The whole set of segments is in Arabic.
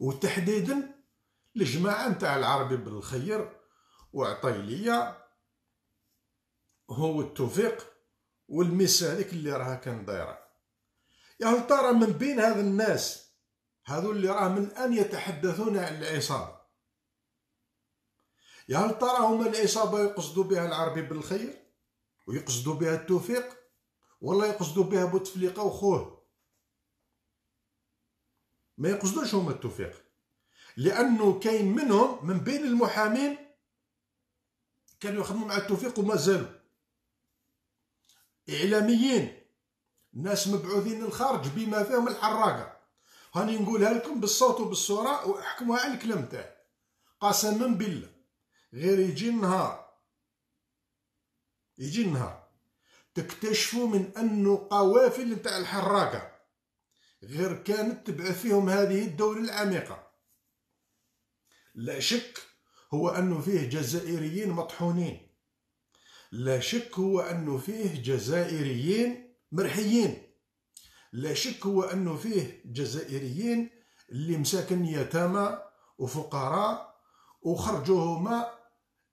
وتحديدا الجماعة نتاع العربي بالخير وعطيلية هو التوفيق والميس هذيك اللي راها كان دايرة. يا هل ترى من بين هذا الناس هذو اللي راه من الآن يتحدثون عن العصابة؟ يا هل ترى هما العصابة يقصدوا بها العربي بالخير؟ ويقصدوا بها التوفيق؟ ولا يقصدوا بها بوتفليقه وخوه؟ ما يقصدوش هما التوفيق. لأنه كاين منهم من بين المحامين كانوا يخدموا مع التوفيق وما زالوا. إعلاميين ناس مبعوثين للخارج بما فيهم الحراقة. هاني نقولها لكم بالصوت وبالصورة واحكموها على الكلام تاعي. قسما بالله غير يجي النهار. يجي النهار. تكتشفوا من أنه قوافل نتاع الحراقة. غير كانت تبعث فيهم هذه الدولة العميقة. لا شك هو أنه فيه جزائريين مطحونين. لا شك هو أنه فيه جزائريين مرحيين. لا شك هو أنه فيه جزائريين اللي مساكن يتامى وفقراء وخرجوا هما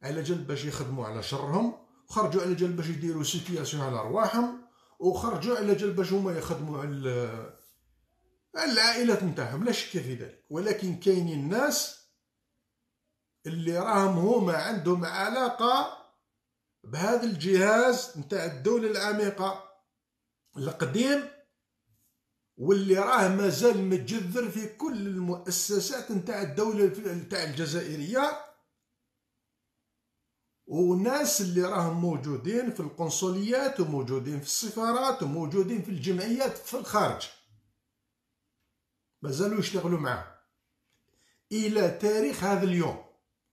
على جال باش يخدموا على شرهم وخرجوا على جال باش يديروا سيتياسيون على رواحهم وخرجوا على جال باش هما يخدموا على العائلات نتاعهم لا شك في ذلك. ولكن كاينين الناس اللي راهم هما عندهم علاقة بهذا الجهاز نتاع الدولة العميقة القديم واللي راه مازال متجذر في كل المؤسسات نتاع الدولة نتاع الجزائرية. وناس اللي راهم موجودين في القنصليات وموجودين في السفارات وموجودين في الجمعيات في الخارج. مازالوا يشتغلوا معاه. إلى تاريخ هذا اليوم.